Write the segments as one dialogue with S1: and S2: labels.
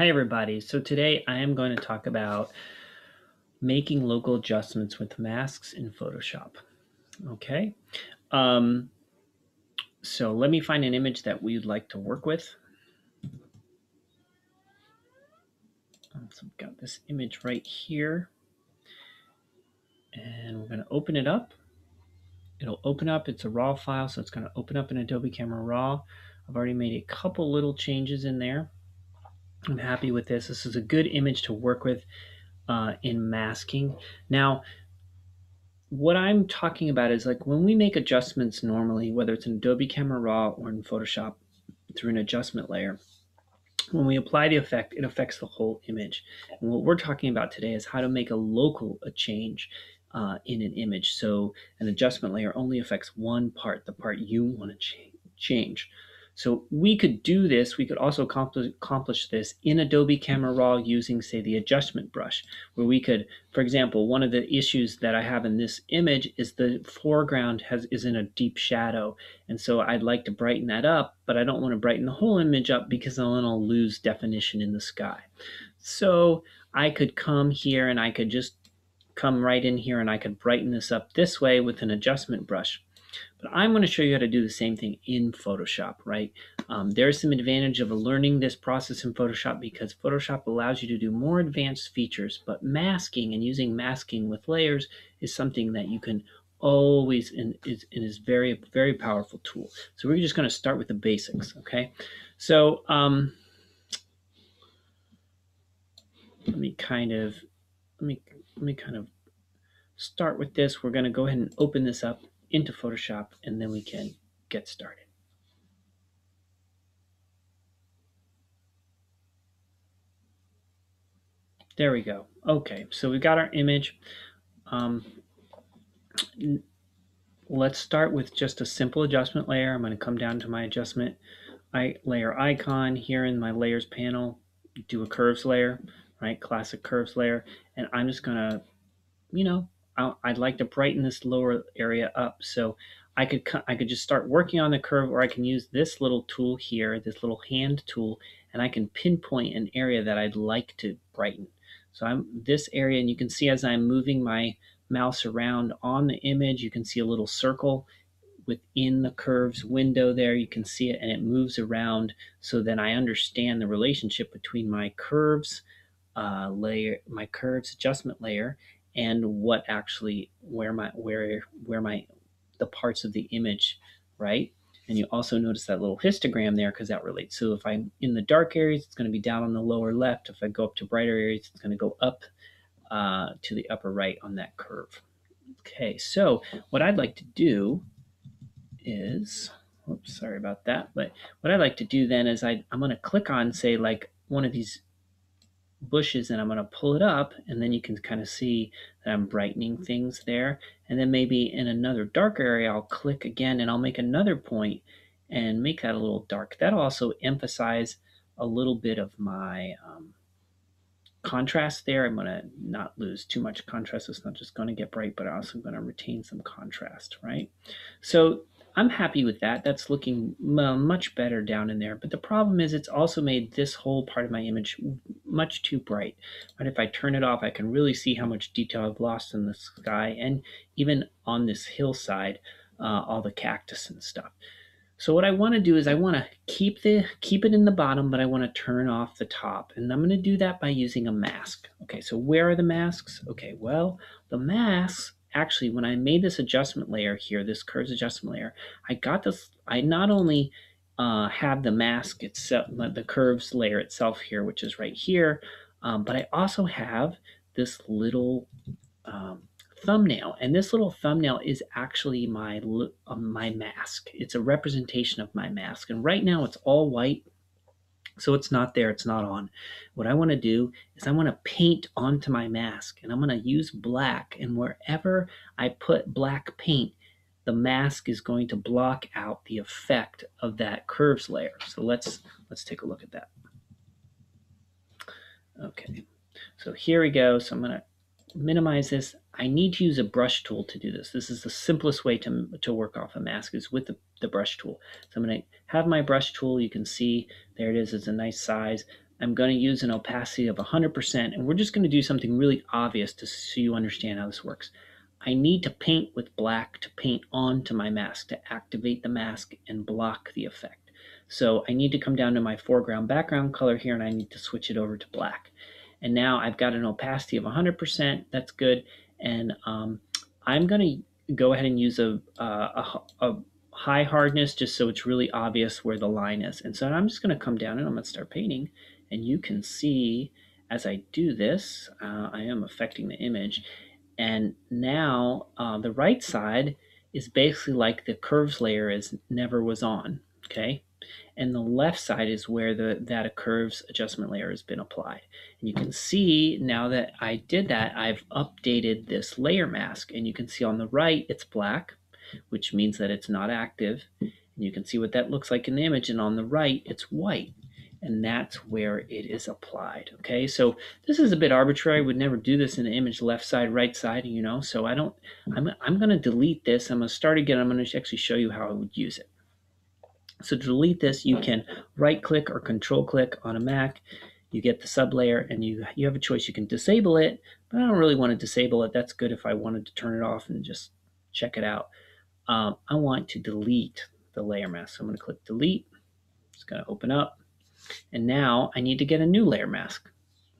S1: Hi everybody. So today I am going to talk about making local adjustments with masks in Photoshop. Okay. Um, so let me find an image that we'd like to work with. So I've got this image right here. And we're going to open it up. It'll open up. It's a RAW file, so it's going to open up in Adobe Camera Raw. I've already made a couple little changes in there. I'm happy with this. This is a good image to work with uh, in masking. Now, what I'm talking about is like when we make adjustments normally, whether it's in Adobe Camera Raw or in Photoshop through an adjustment layer, when we apply the effect, it affects the whole image. And what we're talking about today is how to make a local a change uh, in an image. So an adjustment layer only affects one part, the part you want to ch change. So we could do this, we could also accomplish this in Adobe Camera Raw using, say, the adjustment brush, where we could, for example, one of the issues that I have in this image is the foreground has is in a deep shadow. And so I'd like to brighten that up, but I don't want to brighten the whole image up because then I'll lose definition in the sky. So I could come here and I could just come right in here and I could brighten this up this way with an adjustment brush. But I'm going to show you how to do the same thing in Photoshop, right? Um, there's some advantage of learning this process in Photoshop because Photoshop allows you to do more advanced features, but masking and using masking with layers is something that you can always and is, and is very, very powerful tool. So we're just going to start with the basics, okay? So um, let me kind of, let me, let me kind of start with this. We're going to go ahead and open this up into Photoshop and then we can get started. There we go. Okay, so we've got our image. Um, let's start with just a simple adjustment layer. I'm going to come down to my adjustment I, layer icon here in my layers panel, do a curves layer, right? Classic curves layer. And I'm just going to, you know, I'd like to brighten this lower area up. So I could I could just start working on the curve or I can use this little tool here, this little hand tool, and I can pinpoint an area that I'd like to brighten. So I'm this area and you can see as I'm moving my mouse around on the image, you can see a little circle within the curves window there. You can see it and it moves around so then I understand the relationship between my curves uh, layer, my curves adjustment layer and what actually where my where where my the parts of the image right? And you also notice that little histogram there because that relates. So if i'm in the dark areas it's going to be down on the lower left. If i go up to brighter areas it's going to go up uh, to the upper right on that curve. Okay so what i'd like to do is oops sorry about that but what i'd like to do then is I, i'm going to click on say like one of these bushes and I'm going to pull it up and then you can kind of see that I'm brightening things there. And then maybe in another darker area, I'll click again and I'll make another point and make that a little dark. That'll also emphasize a little bit of my um, contrast there. I'm going to not lose too much contrast. It's not just going to get bright, but I'm also going to retain some contrast, right? So I'm happy with that. That's looking much better down in there. But the problem is it's also made this whole part of my image much too bright. But if I turn it off, I can really see how much detail I've lost in the sky and even on this hillside, uh, all the cactus and stuff. So what I want to do is I want to keep the keep it in the bottom, but I want to turn off the top. And I'm going to do that by using a mask. Okay, so where are the masks? Okay, well, the masks actually, when I made this adjustment layer here, this curves adjustment layer, I got this, I not only uh, have the mask itself, the curves layer itself here, which is right here, um, but I also have this little um, thumbnail. And this little thumbnail is actually my, uh, my mask. It's a representation of my mask. And right now it's all white so it's not there, it's not on. What I want to do is I want to paint onto my mask and I'm going to use black and wherever I put black paint, the mask is going to block out the effect of that curves layer. So let's let's take a look at that. Okay, so here we go. So I'm going to minimize this. I need to use a brush tool to do this. This is the simplest way to, to work off a mask is with the, the brush tool. So I'm going to have my brush tool. You can see there it is. It's a nice size. I'm going to use an opacity of 100%, and we're just going to do something really obvious to so you understand how this works. I need to paint with black to paint onto my mask to activate the mask and block the effect. So I need to come down to my foreground background color here and I need to switch it over to black. And now I've got an opacity of 100%, that's good. And um, I'm going to go ahead and use a, a, a high hardness just so it's really obvious where the line is. And so I'm just going to come down and I'm going to start painting. And you can see as I do this, uh, I am affecting the image. And now uh, the right side is basically like the curves layer is never was on, okay? And the left side is where the that curves adjustment layer has been applied. And you can see now that I did that, I've updated this layer mask. And you can see on the right, it's black, which means that it's not active. And you can see what that looks like in the image. And on the right, it's white and that's where it is applied. Okay, so this is a bit arbitrary. I would never do this in the image left side, right side, you know, so I don't, I'm, I'm going to delete this. I'm going to start again. I'm going to actually show you how I would use it. So to delete this, you can right click or control click on a Mac. You get the sub layer and you, you have a choice. You can disable it, but I don't really want to disable it. That's good if I wanted to turn it off and just check it out. Um, I want to delete the layer mask. So I'm going to click delete. It's going to open up. And now I need to get a new layer mask.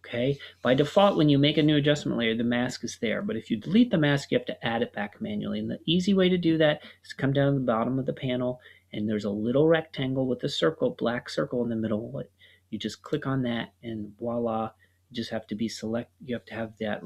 S1: Okay, by default, when you make a new adjustment layer, the mask is there. But if you delete the mask, you have to add it back manually. And the easy way to do that is to come down to the bottom of the panel, and there's a little rectangle with a circle, black circle in the middle. You just click on that, and voila, you just have to be select. You have to have that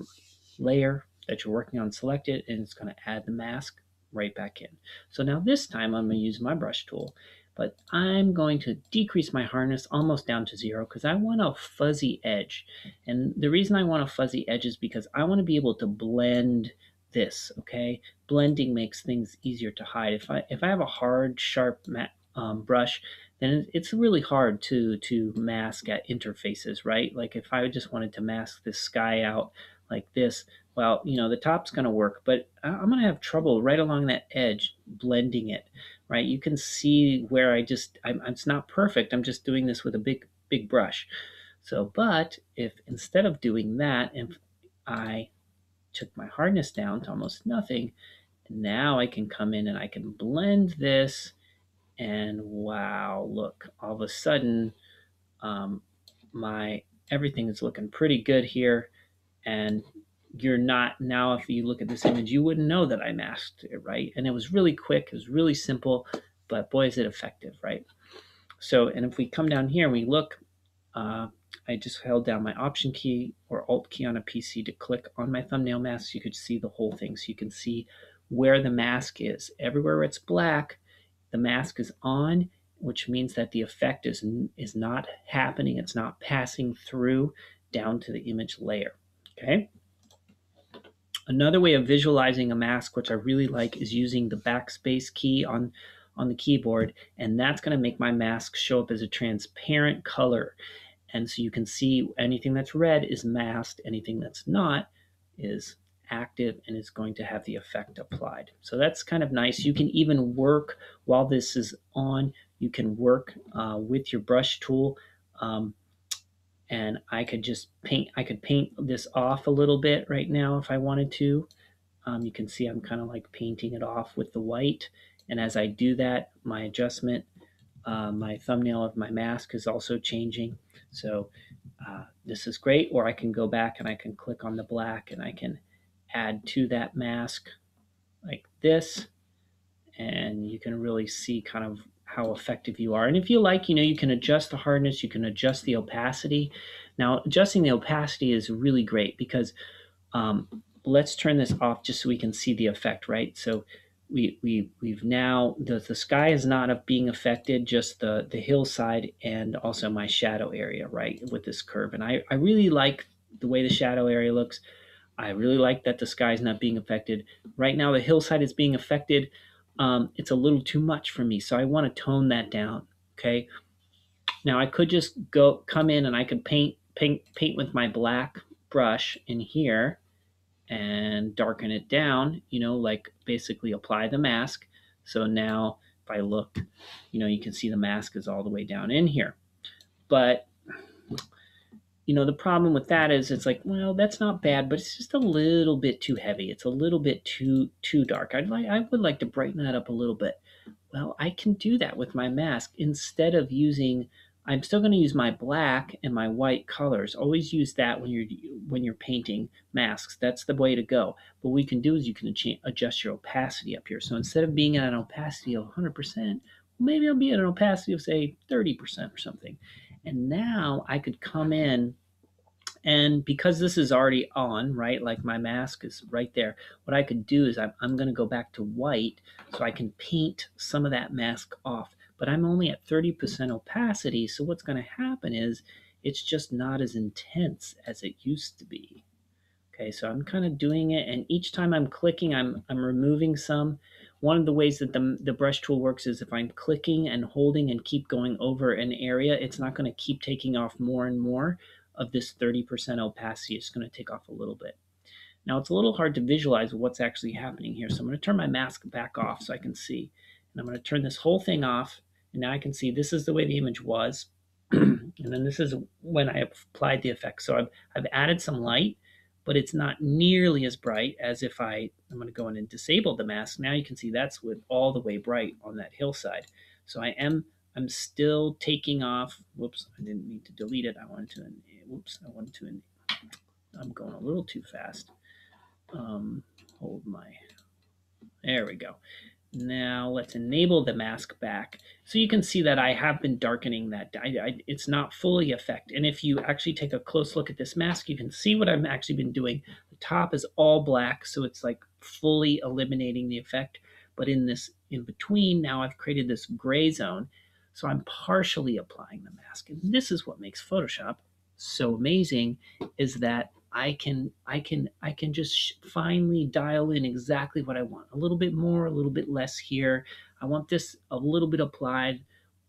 S1: layer that you're working on selected, and it's going to add the mask right back in. So now this time I'm going to use my brush tool but I'm going to decrease my hardness almost down to zero because I want a fuzzy edge. And the reason I want a fuzzy edge is because I want to be able to blend this, okay? Blending makes things easier to hide. If I, if I have a hard, sharp matte, um, brush, then it's really hard to, to mask at interfaces, right? Like if I just wanted to mask this sky out like this, well, you know, the top's going to work, but I'm going to have trouble right along that edge blending it right? You can see where I just, I'm, it's not perfect. I'm just doing this with a big, big brush. So, but if instead of doing that, if I took my hardness down to almost nothing, now I can come in and I can blend this and wow, look, all of a sudden, um, my, everything is looking pretty good here. And you're not now if you look at this image you wouldn't know that i masked it right? And it was really quick it was really simple but boy is it effective right? So and if we come down here and we look uh, i just held down my option key or alt key on a pc to click on my thumbnail mask you could see the whole thing so you can see where the mask is everywhere it's black the mask is on which means that the effect is is not happening it's not passing through down to the image layer okay Another way of visualizing a mask, which I really like, is using the backslash key on, on the keyboard. And that's going to make my mask show up as a transparent color. And so you can see anything that's red is masked, anything that's not is active and is going to have the effect applied. So that's kind of nice. You can even work while this is on, you can work uh, with your brush tool. Um, and I could just paint, I could paint this off a little bit right now if I wanted to. Um, you can see I'm kind of like painting it off with the white. And as I do that, my adjustment, uh, my thumbnail of my mask is also changing. So uh, this is great. Or I can go back and I can click on the black and I can add to that mask like this. And you can really see kind of how effective you are. And if you like, you know, you can adjust the hardness, you can adjust the opacity. Now, adjusting the opacity is really great because um, let's turn this off just so we can see the effect, right? So we, we, we've now, the, the sky is not being affected, just the, the hillside and also my shadow area, right, with this curve. And I, I really like the way the shadow area looks. I really like that the sky is not being affected. Right now, the hillside is being affected um, it's a little too much for me. So I want to tone that down. Okay. Now I could just go come in and I could paint paint paint with my black brush in here and darken it down, you know, like basically apply the mask. So now if I look, you know, you can see the mask is all the way down in here. But you know, the problem with that is it's like, well, that's not bad, but it's just a little bit too heavy. It's a little bit too too dark. I'd like I would like to brighten that up a little bit. Well, I can do that with my mask instead of using I'm still going to use my black and my white colors. Always use that when you're when you're painting masks. That's the way to go. But what you can do is you can adjust your opacity up here. So instead of being at an opacity of 100%, maybe I'll be at an opacity of say 30% or something. And now I could come in and because this is already on, right, like my mask is right there, what I could do is I'm, I'm going to go back to white so I can paint some of that mask off. But I'm only at 30% opacity, so what's going to happen is it's just not as intense as it used to be. Okay, so I'm kind of doing it, and each time I'm clicking, I'm, I'm removing some. One of the ways that the, the brush tool works is if I'm clicking and holding and keep going over an area, it's not going to keep taking off more and more of this 30% opacity. It's going to take off a little bit. Now it's a little hard to visualize what's actually happening here. So I'm going to turn my mask back off so I can see. And I'm going to turn this whole thing off. And now I can see this is the way the image was. and then this is when I applied the effect. So I've, I've added some light but it's not nearly as bright as if I, I'm going to go in and disable the mask. Now you can see that's with all the way bright on that hillside. So I am, I'm still taking off, whoops, I didn't mean to delete it. I wanted to, whoops, I wanted to, I'm going a little too fast. Um, hold my, there we go. Now let's enable the mask back. So you can see that I have been darkening that. I, I, it's not fully effect. And if you actually take a close look at this mask, you can see what I've actually been doing. The top is all black, so it's like fully eliminating the effect. But in this in between, now I've created this gray zone. So I'm partially applying the mask. And this is what makes Photoshop so amazing is that I can I can I can just finally dial in exactly what I want. A little bit more, a little bit less here. I want this a little bit applied,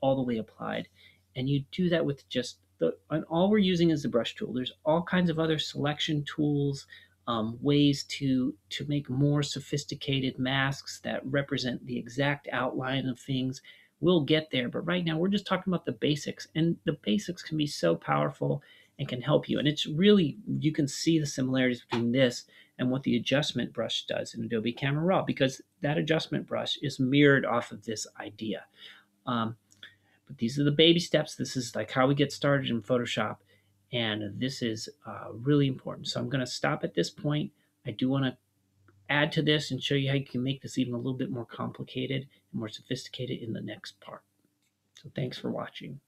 S1: all the way applied. And you do that with just the and all we're using is the brush tool. There's all kinds of other selection tools, um, ways to to make more sophisticated masks that represent the exact outline of things. We'll get there, but right now we're just talking about the basics, and the basics can be so powerful and can help you. And it's really, you can see the similarities between this and what the adjustment brush does in Adobe Camera Raw because that adjustment brush is mirrored off of this idea. Um, but these are the baby steps. This is like how we get started in Photoshop. And this is uh, really important. So I'm going to stop at this point. I do want to add to this and show you how you can make this even a little bit more complicated and more sophisticated in the next part. So thanks for watching.